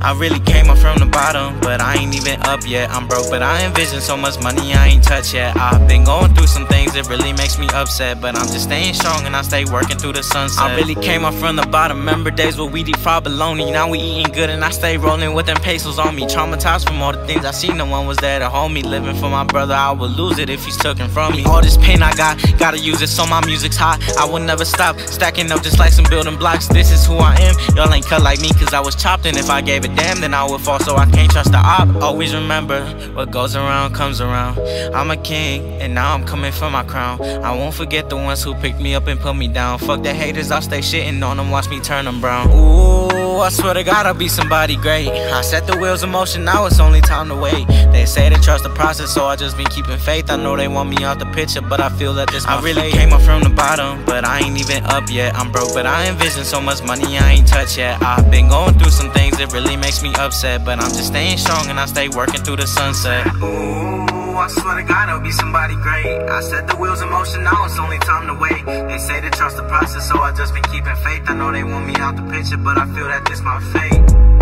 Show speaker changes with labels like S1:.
S1: I really came up from the bottom, but I ain't even up yet. I'm broke, but I envision so much money I ain't touched yet. I've been going through some things that really makes me upset, but I'm just staying strong and I stay working through the sunset. I really came up from the bottom. Remember days where we deep fried bologna. Now we eating good and I stay rolling with them pesos on me. Traumatized from all the things I seen. No one was there to hold me. Living for my brother, I would lose it if he's taken from me. All this pain I got, gotta use it so my music's hot. I will never stop stacking up just like some building blocks. This is who I am. Y'all ain't cut like me cause I was chopped, and if I gave a damn, then I would fall. So I can't trust the op. Always remember what goes around comes around. I'm a king, and now I'm coming for my crown. I won't forget the ones who picked me up and put me down. Fuck the haters, I'll stay shitting on them, watch me turn them brown. Ooh, I swear to God, I'll be somebody great. I set the wheels in motion, now it's only time to wait. They say to trust the process, so I just been keeping faith. I know they want me out the picture, but I feel that this I really came up from the bottom, but I ain't even up yet. I'm broke, but I envision so much money I ain't touched yet. I've been going through some things that really makes me upset, but I'm just staying strong and I stay working through the sunset. Ooh, I swear to God, I'll be somebody great. I set the wheels in motion, now it's only time to wait. They say to trust the process, so I just been keeping faith. I know they want me out the picture, but I feel that this my fate.